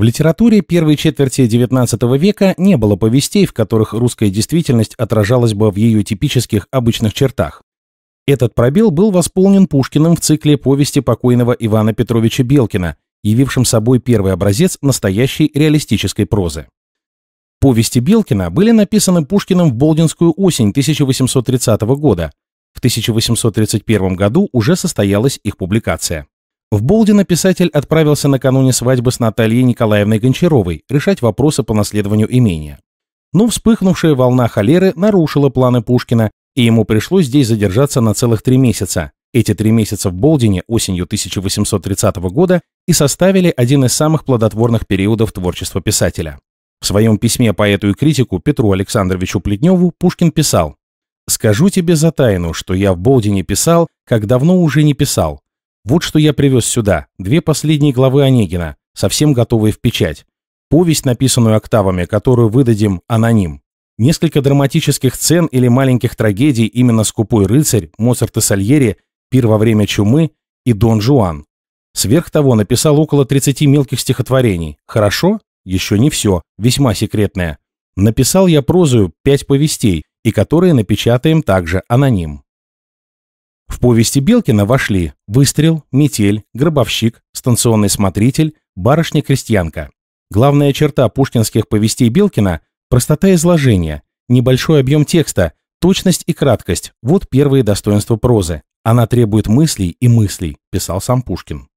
В литературе первой четверти XIX века не было повестей, в которых русская действительность отражалась бы в ее типических обычных чертах. Этот пробел был восполнен Пушкиным в цикле повести покойного Ивана Петровича Белкина, явившим собой первый образец настоящей реалистической прозы. Повести Белкина были написаны Пушкиным в Болдинскую осень 1830 года. В 1831 году уже состоялась их публикация. В Болдино писатель отправился накануне свадьбы с Натальей Николаевной Гончаровой решать вопросы по наследованию имения. Но вспыхнувшая волна холеры нарушила планы Пушкина, и ему пришлось здесь задержаться на целых три месяца. Эти три месяца в Болдине осенью 1830 года и составили один из самых плодотворных периодов творчества писателя. В своем письме поэту и критику Петру Александровичу Плетневу Пушкин писал «Скажу тебе за тайну, что я в Болдине писал, как давно уже не писал, вот что я привез сюда. Две последние главы Онегина, совсем готовые в печать. Повесть, написанную октавами, которую выдадим аноним. Несколько драматических сцен или маленьких трагедий именно «Скупой рыцарь», «Моцарт и Сальери», «Пир во время чумы» и «Дон Жуан». Сверх того написал около 30 мелких стихотворений. Хорошо? Еще не все, весьма секретное. Написал я прозою пять повестей, и которые напечатаем также аноним. В повести Белкина вошли «Выстрел», «Метель», «Гробовщик», «Станционный смотритель», «Барышня-крестьянка». Главная черта пушкинских повестей Белкина – простота изложения, небольшой объем текста, точность и краткость – вот первые достоинства прозы. Она требует мыслей и мыслей, писал сам Пушкин.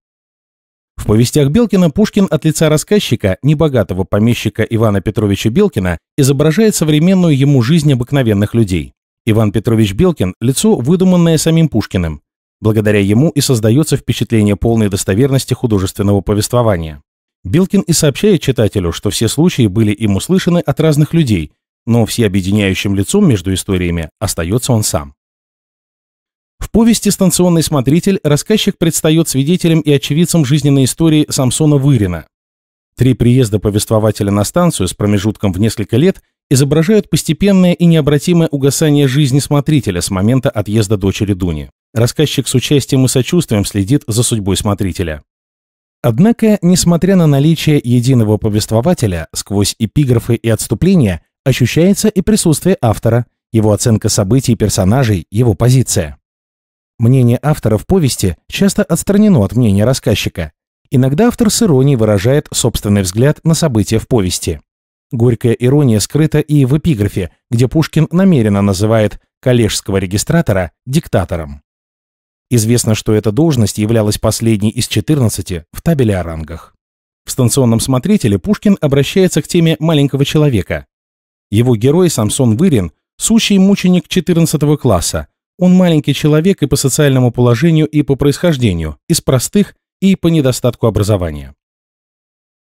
В повестях Белкина Пушкин от лица рассказчика, небогатого помещика Ивана Петровича Белкина, изображает современную ему жизнь обыкновенных людей. Иван Петрович Белкин – лицо, выдуманное самим Пушкиным. Благодаря ему и создается впечатление полной достоверности художественного повествования. Белкин и сообщает читателю, что все случаи были им услышаны от разных людей, но всеобъединяющим лицом между историями остается он сам. В повести «Станционный смотритель» рассказчик предстает свидетелем и очевидцем жизненной истории Самсона Вырина. Три приезда повествователя на станцию с промежутком в несколько лет изображают постепенное и необратимое угасание жизни смотрителя с момента отъезда дочери Дуни. Рассказчик с участием и сочувствием следит за судьбой смотрителя. Однако, несмотря на наличие единого повествователя, сквозь эпиграфы и отступления ощущается и присутствие автора, его оценка событий и персонажей, его позиция. Мнение автора в повести часто отстранено от мнения рассказчика. Иногда автор с иронией выражает собственный взгляд на события в повести. Горькая ирония скрыта и в эпиграфе, где Пушкин намеренно называет коллежского регистратора диктатором. Известно, что эта должность являлась последней из 14 в табеле о рангах. В станционном смотрителе Пушкин обращается к теме маленького человека. Его герой Самсон Вырин – сущий мученик 14 класса. Он маленький человек и по социальному положению, и по происхождению, из простых, и по недостатку образования.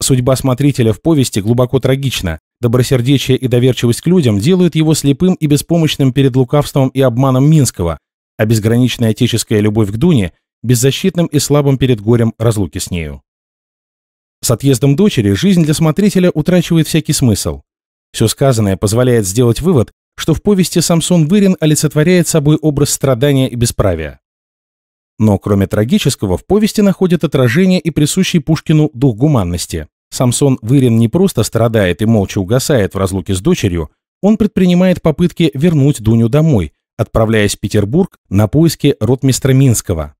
Судьба смотрителя в повести глубоко трагична. Добросердечие и доверчивость к людям делают его слепым и беспомощным перед лукавством и обманом Минского, а безграничная отеческая любовь к Дуне – беззащитным и слабым перед горем разлуки с нею. С отъездом дочери жизнь для смотрителя утрачивает всякий смысл. Все сказанное позволяет сделать вывод, что в повести Самсон Вырин олицетворяет собой образ страдания и бесправия. Но кроме трагического, в повести находит отражение и присущий Пушкину дух гуманности. Самсон Вырин не просто страдает и молча угасает в разлуке с дочерью, он предпринимает попытки вернуть Дуню домой, отправляясь в Петербург на поиски ротмистра Минского.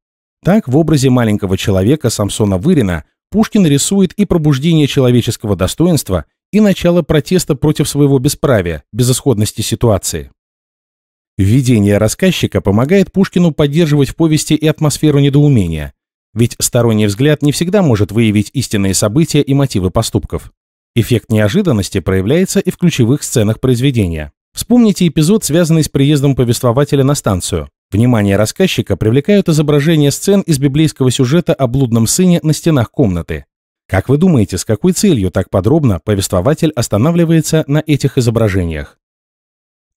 Так, в образе маленького человека Самсона Вырина Пушкин рисует и пробуждение человеческого достоинства, и начало протеста против своего бесправия, безысходности ситуации. Введение рассказчика помогает Пушкину поддерживать в повести и атмосферу недоумения, ведь сторонний взгляд не всегда может выявить истинные события и мотивы поступков. Эффект неожиданности проявляется и в ключевых сценах произведения. Вспомните эпизод, связанный с приездом повествователя на станцию. Внимание рассказчика привлекают изображения сцен из библейского сюжета о блудном сыне на стенах комнаты. Как вы думаете, с какой целью так подробно повествователь останавливается на этих изображениях?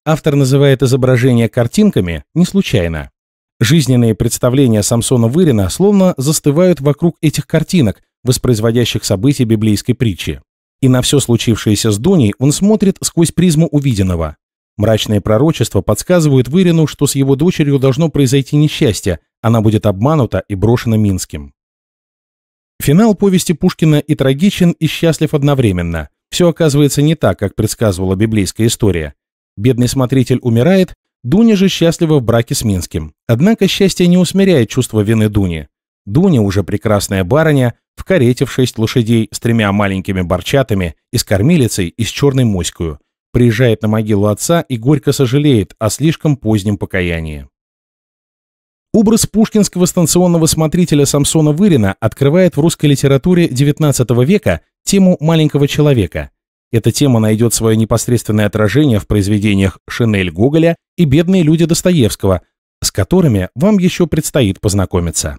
Автор называет изображения картинками не случайно. Жизненные представления Самсона Вырина словно застывают вокруг этих картинок, воспроизводящих события библейской притчи. И на все случившееся с Дуней он смотрит сквозь призму увиденного. Мрачные пророчества подсказывают Вырину, что с его дочерью должно произойти несчастье, она будет обманута и брошена Минским. Финал повести Пушкина и трагичен, и счастлив одновременно. Все оказывается не так, как предсказывала библейская история. Бедный смотритель умирает, Дуня же счастлива в браке с Минским. Однако счастье не усмиряет чувство вины Дуни. Дуня уже прекрасная барыня, в карете в шесть лошадей с тремя маленькими борчатами и с кормилицей и с черной моською. Приезжает на могилу отца и горько сожалеет о слишком позднем покаянии. Образ пушкинского станционного смотрителя Самсона Вырина открывает в русской литературе XIX века тему маленького человека. Эта тема найдет свое непосредственное отражение в произведениях «Шинель» Гоголя и «Бедные люди» Достоевского, с которыми вам еще предстоит познакомиться.